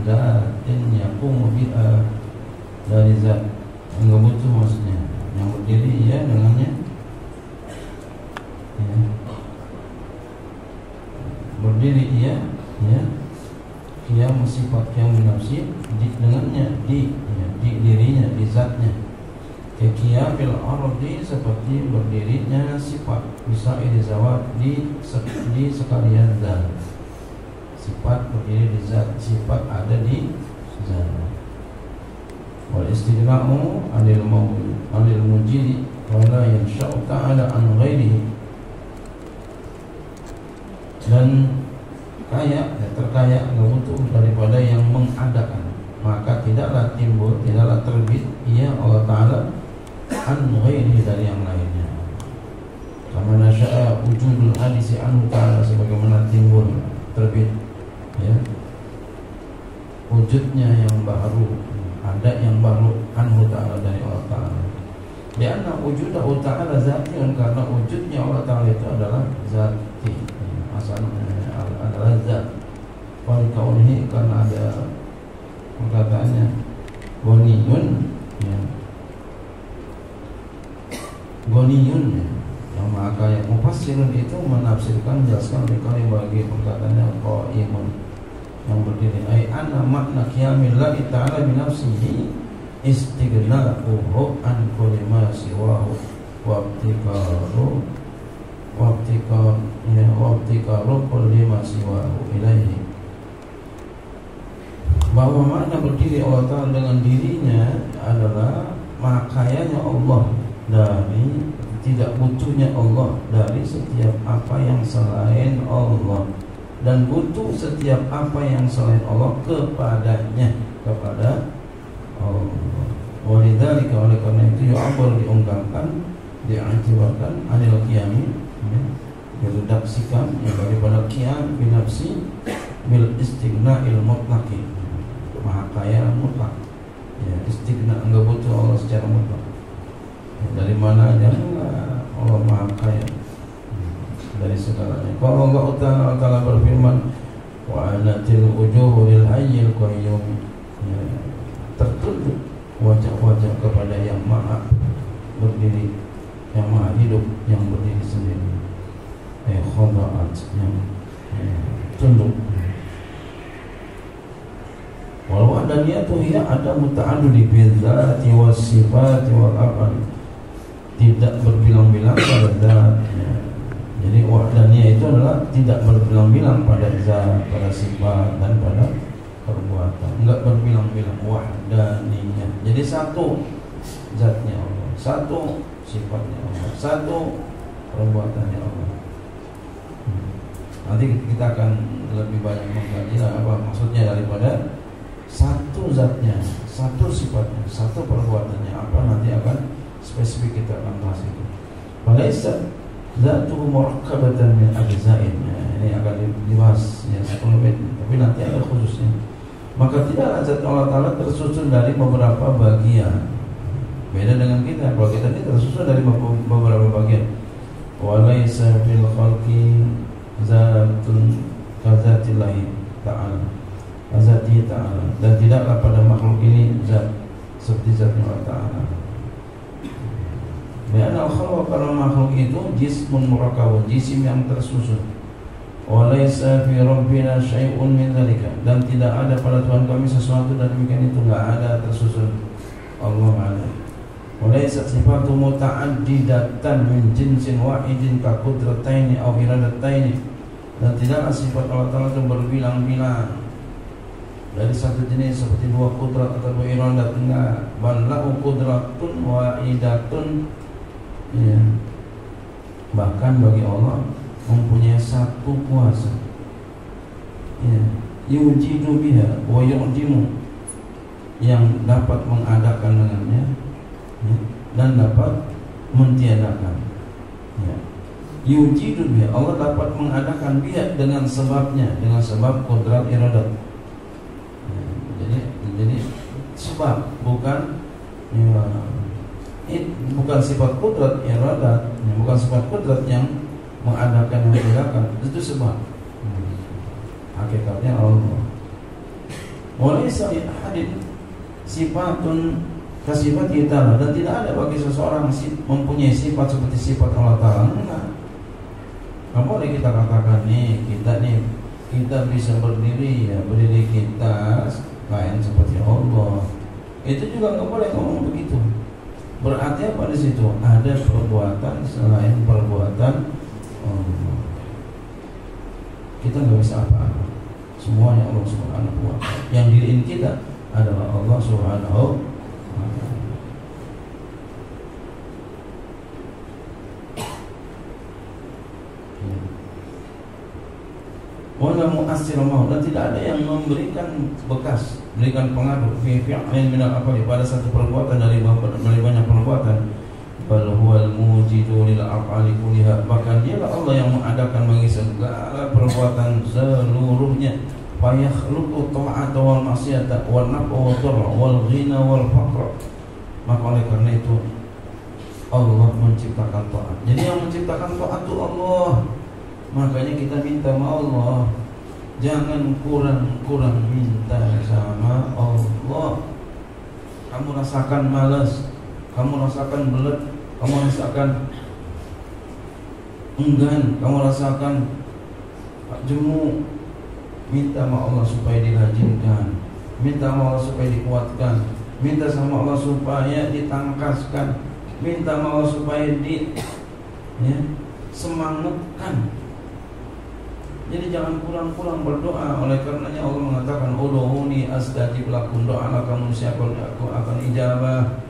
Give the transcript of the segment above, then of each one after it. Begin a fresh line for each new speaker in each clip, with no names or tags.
anda dan yakumu bi'a dari zat yang butuh maksudnya yang berdiri ya dengannya ya. berdiri iya ya dia sifat yang binafsi di, dengannya di ya, di dirinya di zatnya Kekia fil ardi seperti berdirinya sifat bisa zawat di di sekalian zat. Sifat berdiri di zat, sifat ada di zat. Wal istighna'u 'anil mawjud 'anil mujidi wa la yansha'u ta'ala an ghairihi. Dan kaya ya, terkaya nggak daripada yang mengadakan maka tidaklah timbul tidaklah terbit ia Allah Ta'ala an ghairi dari yang lainnya kama nasya'a wujudul hadisi anhu ta'ala sebagaimana timbul terbit wujudnya yang baru ada yang baru anhu ta'ala dari Allah ta'ala. Karena wujudahu ta'ala zatiun karena wujudnya Allah ta'ala itu adalah zati. Asalnya adalah zat. Wal kaunihi karena ada perkataannya. Goniyun ya. Ya, yang maha kaya. Mufassirun itu menafsirkan Jelaskan dikali bagi perkataannya Qaimun yang berdiri Ay anna makna qiyamillahi ta'ala binafsihi Istighna'uhu an kulli ma siwahu Wabtikaru Wabtikaru ya, Wabtikaru kulli ma siwahu ilaihi. Bahwa makna berdiri Allah Ta'ala dengan dirinya adalah makayanya Allah dari tidak butuhnya Allah dari setiap apa yang selain Allah dan butuh setiap apa yang selain Allah kepadanya kepada Allah. Walidzalika oleh karena itu yu'abbar diungkapkan diaktibarkan anil qiyami ya, diredaksikan ya, daripada qiyam binafsi bil istighna'il mutlaqi maha kaya mutlak. Ya istighna enggak butuh Allah secara mutlak. Dari mana aja Allah maha kaya dari segalanya kalau Allah Ta'ala, Ta'ala berfirman wa anatil wujuhu lil hayyil qayyum. Ya, tertuju wajah-wajah kepada yang maha berdiri yang maha hidup yang berdiri sendiri. Eh khada'at yang eh, tunduk. Walau ada niat hiya ada muta'adudi bidzati was sifat wal afal. Tidak berbilang-bilang pada zat. Jadi wahdaniyah itu adalah tidak berbilang-bilang pada zat, pada sifat dan pada perbuatan. Enggak berbilang-bilang wahdaniyah. Jadi satu zatnya Allah, satu sifatnya Allah, satu perbuatannya Allah. Nanti kita akan lebih banyak mengkaji apa maksudnya daripada satu zatnya, satu sifatnya, satu perbuatannya apa nanti akan spesifik kita akan bahas itu. Walaisa zatu murakkabatan min ajza'in. Ya, ini akan dibahas ya 10 menit, tapi nanti ada khususnya. Maka tidak zat Allah Taala tersusun dari beberapa bagian. Beda dengan kita, kalau kita ini tersusun dari beberapa bagian. Walaisa fil khalqi zatun kadzatillahi ta'ala Zati ta'ala Dan tidaklah pada makhluk ini Zat Seperti zatnya Allah ta'ala Bi'ana al Kalau makhluk itu Jismun murakawun Jisim yang tersusun. Walaysa fi rabbina syai'un min dhalika. Dan tidak ada pada Tuhan kami sesuatu dan demikian itu Tidak ada tersusun. Allah ada Walaysa sifatu muta'addidatan Min jinsin wahidin Kakudrataini au iradataini. Dan tidaklah sifat Allah Ta'ala itu berbilang-bilang. Dari satu jenis seperti dua kudrat atau dua iradat enggak. Balau kudratun wa idatun ya. bahkan bagi Allah mempunyai satu kuasa. Ya, yujidu biha wa yu'dimu yang dapat mengadakan dengannya ya, dan dapat mentiadakan. Ya. yujidu biha. Allah dapat mengadakan biha dengan sebabnya dengan sebab kodrat iradat. Ya, jadi jadi sebab bukan ya, bukan sifat kudrat iradat bukan sifat kudrat yang mengadakan yang mengadakan itu hmm. hakikatnya Allah Walaysa li ahadin sifatun kasifat kita dan tidak ada bagi seseorang mempunyai sifat seperti sifat Allah Taala. Enggak. Nggak boleh kita katakan nih kita nih kita bisa berdiri ya berdiri kita lain seperti Allah. Itu juga nggak boleh ngomong begitu. Berarti apa di situ? Ada perbuatan selain perbuatan Allah. Kita nggak bisa apa-apa. Semuanya Allah Subhanahu wa taala. Yang diriin kita adalah Allah Subhanahu wa taala. Wala dan tidak ada yang memberikan bekas, memberikan pengaruh fi fi'lin min al pada satu perbuatan dari banyak perbuatan. Bal huwal mujidu lil af'ali kulliha. Bahkan dialah Allah yang mengadakan bagi segala perbuatan seluruhnya. Fa yakhluqu ta'ata wal maksiata wal naf'a wal dharra wal ghina wal faqra. Maka oleh karena itu Allah menciptakan taat. Jadi yang menciptakan taat itu Allah. Makanya kita minta sama Allah jangan kurang-kurang minta sama Allah kamu rasakan malas kamu rasakan belet kamu rasakan enggan, kamu rasakan jemu, minta sama Allah supaya dirajinkan, minta sama Allah supaya dikuatkan, minta sama Allah supaya ditangkaskan, minta sama Allah supaya di ya, semangatkan. Jadi jangan pulang-pulang berdoa Oleh karenanya Allah mengatakan Uluhuni astajib lakum doa siapa aku akan ijabah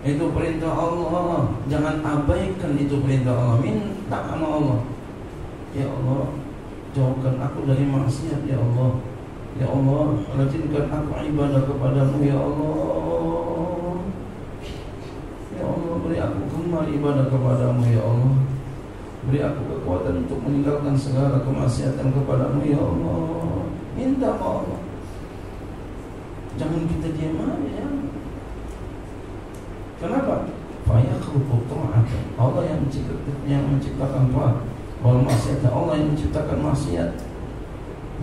itu perintah Allah. Jangan abaikan itu perintah Allah. Minta sama Allah. Ya Allah, jauhkan aku dari maksiat ya Allah. Ya Allah, rajinkan aku ibadah kepadamu ya Allah. Ya Allah, beri aku kembali ibadah kepadamu ya Allah. Beri aku kekuatan untuk meninggalkan segala kemaksiatan kepadamu ya Allah. Minta sama Allah. Jangan kita diam aja ya. Kenapa? Fayakhluqu ta'at. Allah yang menciptakan yang menciptakan. Wal maksiat Allah yang menciptakan maksiat.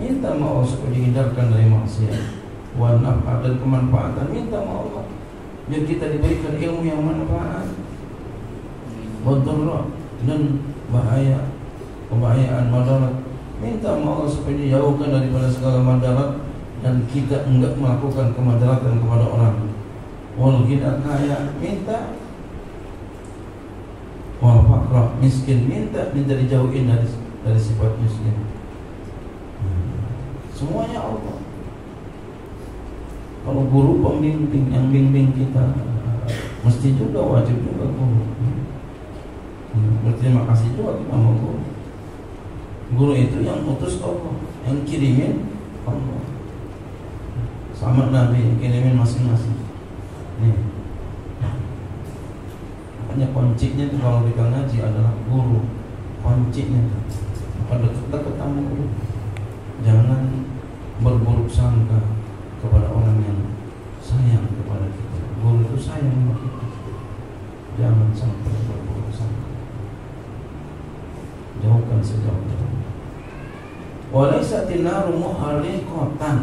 Minta sama Allah supaya dihindarkan dari maksiat. Wa naf'a dan kemanfaatan minta sama Allah. Biar kita diberikan ilmu yang manfaat. Wa dan bahaya. Kebahayaan madarat minta sama Allah supaya dijauhkan daripada segala madarat dan kita enggak melakukan kemadaratan kepada orang. Wal kita kaya. Minta. Wal fakra miskin. Minta minta dijauhin dari dari sifat miskin. Semuanya Allah. Kalau guru pembimbing yang bimbing kita mesti juga wajib juga guru berterima kasih juga sama guru guru itu yang utus Allah yang kirimin Allah sama Nabi yang kirimin masing-masing Nih. Makanya kuncinya itu kalau kita ngaji adalah guru. Kuncinya pada dekat-dekat guru. Jangan berburuk sangka kepada orang yang sayang kepada kita. Guru itu sayang sama kita. Jangan sampai berburuk sangka. Jauhkan sejauh-jauhnya. Walaisatin naru muharriqatan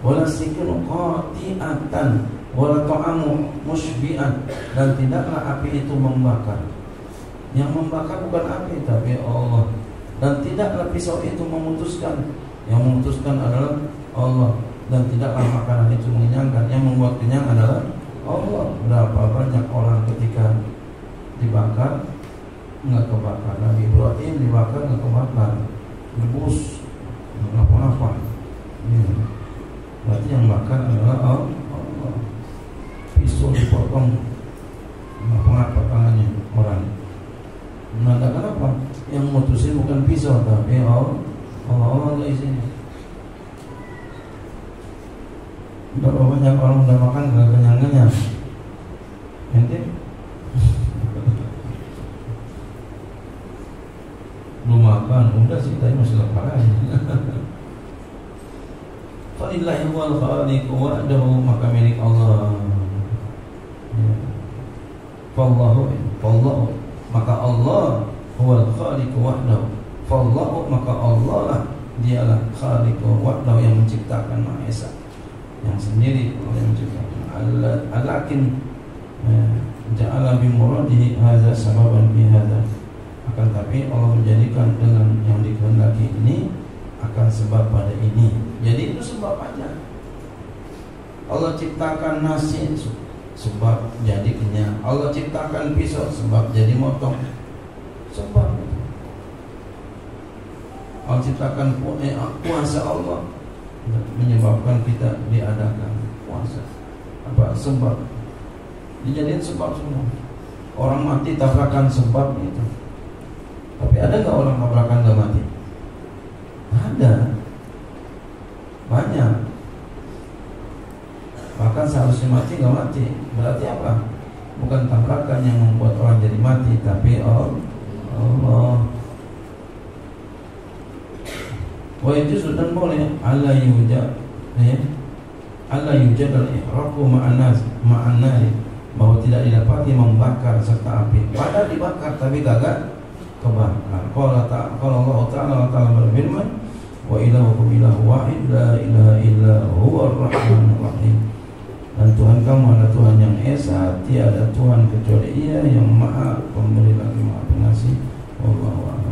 wala sikun qati'atan wala ta'amu musbi'an dan tidaklah api itu membakar. Yang membakar bukan api tapi Allah. Dan tidaklah pisau itu memutuskan. Yang memutuskan adalah Allah dan tidaklah makanan itu mengenyangkan. Yang membuat kenyang adalah Allah. Berapa banyak orang ketika dibakar nggak kebakar. Nabi Ibrahim dibakar nggak kebakar. Debus nggak apa-apa. Ya. Berarti yang bakar adalah Allah pisau dipotong mengapa tangannya orang mengatakan apa yang mutusin bukan pisau tapi Allah Allah Allah di sini Berapa banyak orang udah Belum makan, udah sih tadi masih lapar aja. Falillahi wal khaliq wa'dahu maka milik Allah. Ya. Fallahu Fallahu. Maka Allah huwal khaliq wa'dahu. Fallahu maka Allah lah. Dialah khaliq wa'dahu yang menciptakan Maha Esa. Yang sendiri Allah yang menciptakan. Alakin ya, ja'ala bi muradihi hadza sababan bi akan tapi Allah menjadikan dengan yang dikehendaki ini akan sebab pada ini. Jadi itu sebab aja. Allah ciptakan nasi sebab jadi kenyang. Allah ciptakan pisau sebab jadi motong. Sebab. Allah ciptakan puasa Allah menyebabkan kita diadakan puasa. Apa? Sebab. Dijadikan sebab semua. Orang mati tabrakan sebab itu tapi ada nggak orang tabrakan nggak mati? Ada. Banyak. Bahkan seharusnya mati nggak mati. Berarti apa? Bukan tabrakan yang membuat orang jadi mati tapi Allah. Wa yajuzu dan boleh. Ala yujad ya. Ala yujad al ihraqu ma'anas ma'anari bahwa tidak didapati membakar serta api. Pada dibakar tapi gagal kebakar qala ta'ala Allah ta'ala wa ta'ala berfirman wa ilahukum ilahu wahid la ilaha illa huwa ar-rahman rahim. Dan Tuhan kamu adalah Tuhan yang esa tiada Tuhan kecuali ia yang maha pemberi lagi maha pengasih. Allah